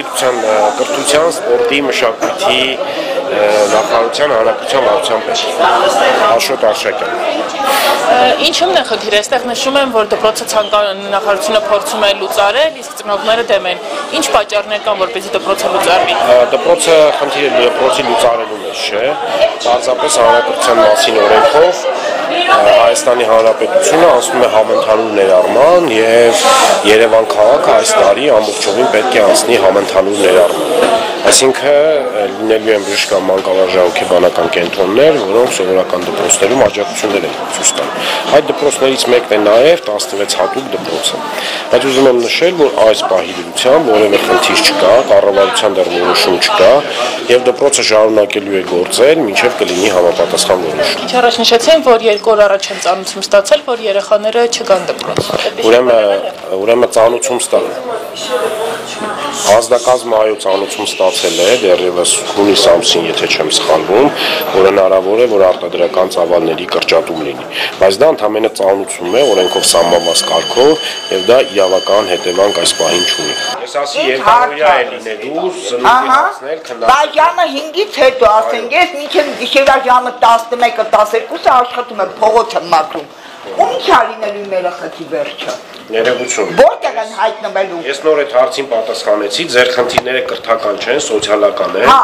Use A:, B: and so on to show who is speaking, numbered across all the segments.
A: հանրապետության կրթության, սպորտի, մշակույթի նախարարության հանրապետության վարչության պետ Աշոտ Արշակյան։
B: Ինչու՞մն է խնդիրը։ Այստեղ նշում են, որ դպրոցը ցանկանում նախարարությունը փորձում է լուծարել, իսկ ծնողները դեմ են։ Ինչ պատճառներ կան, որպեսզի դպրոցը լուծարվի։
A: Դպրոցը խնդիրը դպրոցի լուծարելուն է, չէ։ Պարզապես հանրապետության մասին օրենքով Հայաստանի Հանրապետությունը անցնում է համընդհանուր ներառման եւ Երևան քաղաքը այս տարի ամբողջովին պետք է անցնի համընդհանուր ներառման։ Այսինքն լինելու են բժշկական մանկավարժ հոգեբանական կենտրոններ, որոնք սովորական դպրոցներում աջակցություններ են ցույց տալու։ Այդ դպրոցներից մեկն է նաև 16 հատուկ դպրոցը։ Բայց ուզում եմ նշել, որ այս պահի դրությամբ որևէ խնդիր չկա, կառավարության դեռ որոշում չկա եւ դպրոցը շարունակելու է գործել, մինչեւ կլինի համապատասխան որոշում։
B: Ինչ առաջ նշեցին, որ երկու օր առաջ են ծանուցում ստացել, որ երեխաները չկան դպրոց։
A: Ուրեմն ուրեմն ծանուցում ստացել Ազդակազմը այո ցանուցում ստացել է դեռևս հունիս ամսին, եթե չեմ սխալվում, որ հնարավոր է որ արտադրական ծավալների կրճատում լինի։ Բայց դա ընդհանրապես ցանուցում է օրենքով սահմանված կարգով եւ դա իրավական հետևանք այս պահին չունի։ Ես ասի երկարօրյա է լինելու սնունդի հասնել քննարկել։
C: Բայանը 5-ից հետո ասենք ես մինչև գիշերվա ժամը 11-ը 12-ը աշխատում եմ փողոցը մաքրում։ Ում ինչա լինելու մեր խնդի վերջը։
A: Ներողություն։
C: Որտեղ են հայտնվելու։
A: Ես նոր այդ հարցին պատասխանեցի, ձեր խնդիրները կրթական չեն, սոցիալական են։
C: Հա։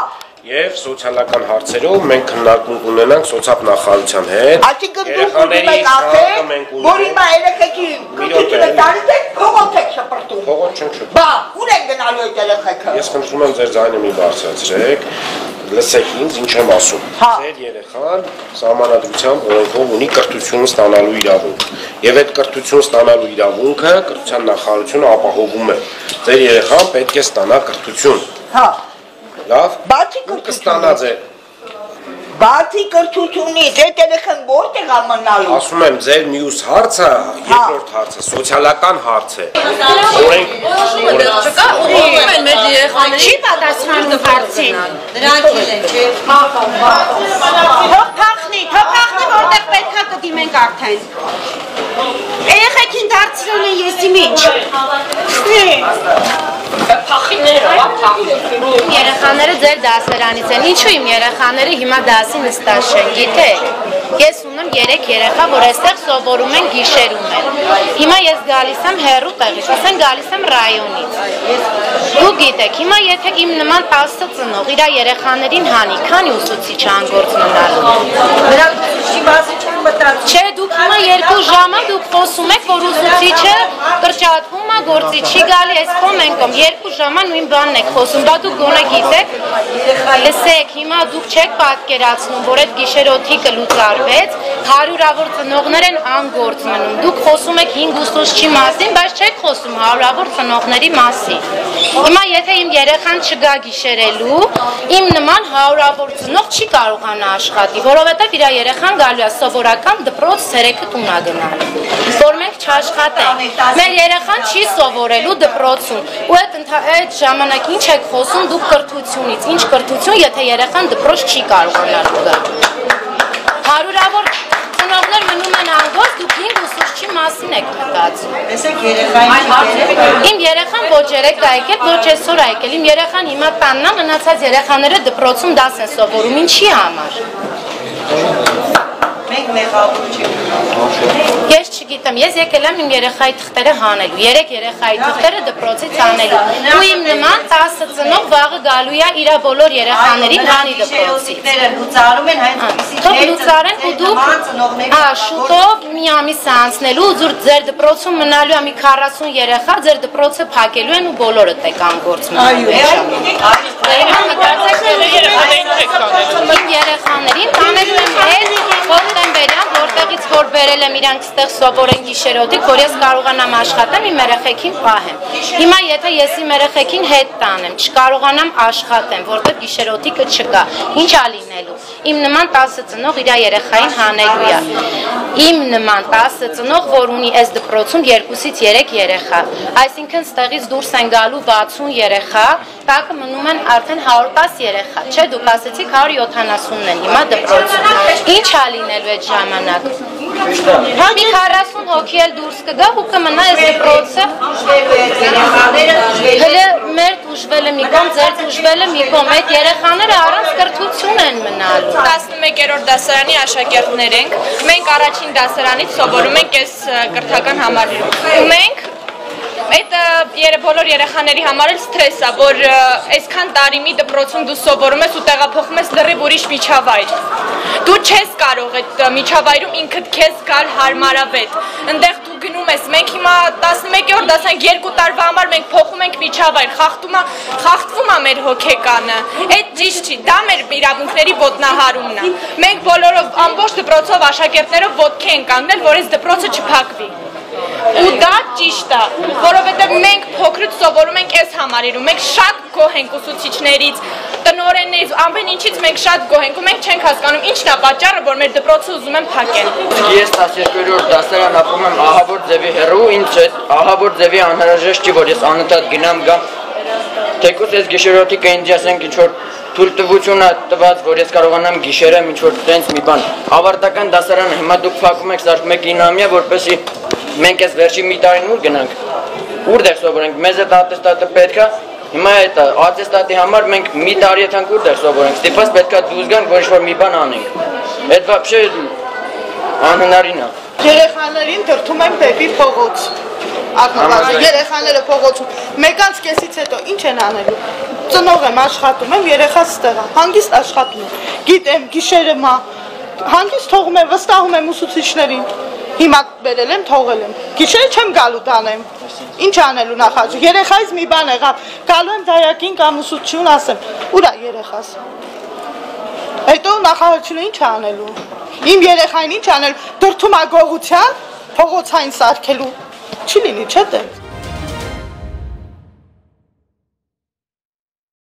A: Եվ սոցիալական հարցերով մենք քննարկում կունենանք սոցիալ նախարարության հետ։
C: Այսինքն դուք ուզում եք ասել, որ հիմա երեխեքի քրտինը տալիս եք փողոց եք շպրտում։
A: Փողոց չենք շպրտում։
C: Բա, ուր են գնալու այդ երեխեքը։
A: Ես խնդրում եմ ձեր ձայնը մի բարձրացրեք լսեք ինձ ինչ եմ ասում։
C: Հա։
A: Ձեր երեխան սահմանադրությամբ օրենքով ունի կրթություն ստանալու իրավունք։ Եվ այդ կրթություն ստանալու իրավունքը կրթության նախարարությունը ապահովում է։ Ձեր երեխան պետք է ստանա կրթություն։
C: Հա։
A: Լավ։
C: Բացի
A: Ու կստանա ձեր
C: Բացի կրթությունից այդ երեխան որտեղ է մնալու։
A: Ասում եմ, ձեր մյուս հարցը, երկրորդ հարցը, սոցիալական հարց է։ Օրենք
B: Չկա, ուղղում են մեր երեխաներին։
D: Չի պատասխանում հարցին։
E: Դրանք են, չէ։
D: Թող փախնի, թող փախնի, որտեղ պետքա կդիմենք արդեն։ Երեխեքին դարձրել են ես իմ ինչ։
F: Երեխաները ձեր դասարանից են։ Ինչու իմ երեխաները հիմա դասի նստած չեն, գիտեք։ Ես ունեմ 3 երեխա, որ այստեղ սովորում են գիշերում են։ Հիմա ես գալիս եմ հերու տեղից, ասեն գալիս եմ ռայոնից։ Դու գիտեք, հիմա եթե իմ նման 10 ծնող իր երեխաներին հանի, քանի ուսուցիչ անգործ մնալու։
E: Նրանք չի բացի չեն մտածում։
F: Չէ, դուք հիմա երկու ժամը դուք խոսում եք, որ ուսուցիչը կրճատվում է, գործի չի գալի, այս կողմ են կողմ, երկու ժամը նույն բանն եք խոսում, բա դուք գոնե գիտեք, լսեք, հիմա դուք չեք պատկերացնում, որ այդ գիշերօթի կլուծարվեց, հարյուրավոր ծնողներ են անգործ մնում, դուք խոսում եք 5 ուսուցչի մասին, բայց չեք խոսում հարյուրավոր ծնողների մասին։ Հիմա եթե իմ երեխան չգա գիշերելու, իմ նման հարյուրավոր ծնող չի կարողանա աշխատի, որովհետև իր երեխան գալու է սովորական դպրոց ցերեկը տուն է գնալու։ Որ մենք չաշխատենք։ Մեր երեխան չի սովորելու դպրոցում։ Ու այդ այդ ժամանակ ինչ եք խոսում դուք կրթությունից։ Ինչ կրթություն, եթե երեխան դպրոց չի կարողանալու գալ։ Հարյուրավոր ծնողներ մնում են անգոս, դուք 5 ուսուցչի մասին եք մտածում։
E: Տեսեք երեխային
F: Իմ երեխան ոչ երեք է եկել, ոչ այսօր է եկել։ Իմ երեխան հիմա տանն է, մնացած երեխաները դպրոցում դաս են սովորում, ինչի համար։
E: Մենք մեղավոր չենք։
F: Ես չգիտեմ, ես եկել եմ իմ երեխայի թղթերը հանելու, երեք երեխայի թղթերը դպրոցից հանելու։ Ու իմ նման 10 ծնող վաղը գալու է իր բոլոր երեխաներին հանի դպրոցից։
E: լուծարում են հենց
F: Թող լուծարեն ու դուք ա շուտով մի ամիս է անցնելու ու ձեր ձեր դպրոցում մնալու է մի 40 երեխա, ձեր դպրոցը փակելու են ու բոլորդ եք անգործ մնալու։ Իմ երեխաներին տանելու եմ հետ հոկտեմբերյան, որտեղից որ բերել եմ իրանք ստեղ սովորեն գիշերօթիկ, որ ես կարողանամ աշխատեմ իմ երեխեքին պահեմ։ Հիմա եթե ես իմ երեխեքին հետ տանեմ, չկարողանամ աշխատեմ, որտեղ գիշերօթիկը չկա, ի՞նչ ա լինելու։ Իմ նման 10 ծնող իր երեխային հանելու է։ Իմ նման 10 ծնող, որ ունի այս դպրոցում 2-ից 3 երեխա, այսինքն ստեղից դուրս են գալու 60 երեխա, տակը մնում են արդեն 110 երեխա, չէ, դուք ասեցիք 170-ն են հիմա դպրոցում։ Ինչ ա լինելու այդ ժամանակ։ մի 40 հոգի էլ դուրս կգա ու կմնա այս դպրոցը։ Հələ մեր բուժվելը մի կողմ, ձեր բուժվելը մի կողմ, այդ երեխաները առանց կրթություն են մնալու։
G: 11-րդ դասարանի աշակերտներ ենք։ Մենք առաջին դասարանից սովորում ենք այս կրթական համալիրում։ Ու մենք բոլոր երեխաների համար էլ սթրես է, որ այսքան տարի մի դպրոցում դու սովորում ես ու տեղափոխում ես լրիվ ուրիշ միջավայր։ Դու չես կարող այդ միջավայրում ինքդ քեզ գալ հարմարավետ։ Այնտեղ դու գնում ես, մենք հիմա 11-րդ դասան 2 տարվա համար մենք փոխում ենք միջավայր, խախտում է, խախտվում է մեր հոգեկանը։ Այդ ճիշտ չի, դա մեր իրավունքների ոտնահարումն է։ Մենք բոլորով ամբողջ դպրոցով աշակերտներով ոտքի ենք կանգնել, որ այս դպրոցը չփակվի։ ճիշտ է, որովհետև մենք փոքրուց սովորում ենք այս համարիրում, մենք շատ գոհ ենք ուսուցիչներից, տնորեններից, ամեն ինչից մենք շատ գոհ ենք ու մենք չենք հասկանում ինչն է պատճառը, որ մեր դպրոցը ուզում են փակել։
H: Ես 12-րդ դասարան ապրում եմ ահավոր ձևի հեռու, ինձ այդ ահավոր ձևի անհրաժեշտ չի, որ ես անընդհատ գնամ գամ։ Թեկուզ ես գիշերօթիկը ինձ ասենք ինչ որ թույլտվություն է տված, որ ես կարողանամ գիշերեմ ինչ որ տենց մի բան։ Ավարտական դասարանը հիմա դուք փակում եք սարքում եք 9-ամյա, որպեսի մենք էս վերջին մի տարին ուր գնանք, ուր դեր սովորենք, մեզ այդ ատեստատը պետքա, Հիմա այդ ատեստատի համար մենք մի տարի եթե անկ ուտեր սովորենք, ստիպված պետքա դուրս գանք, որ ինչ-որ մի բան անենք։ Այդ բաբշե անհնարին է։
D: Երեխաներին դրթում եմ դեպի փողոց։ Ակնկալը երեխաները փողոցում մեկանց կեսից հետո ինչ են անելու։ Ծնող եմ, աշխատում եմ, երեխաս ստեղ, հանգիստ աշխատում եմ։ Գիտեմ, գիշերը մա հանգիստ թողում եմ, վստահում եմ ուսուցիչներին։ Հիմա բերել եմ, թողել եմ։ Գիշերը չեմ գալու տանեմ։ Ինչ անելու նախաճ։ Երեխայից մի բան եղավ։ Գալու եմ դայակին կամ ուսուցչուն ասեմ։ Ուրա երեխաս։ Հետո նախարարությունը ինչ անելու։ Իմ երեխային ինչ անել, դրթում ա գողության, փողոցային սարքելու։ Չի լինի, չէ՞ դե։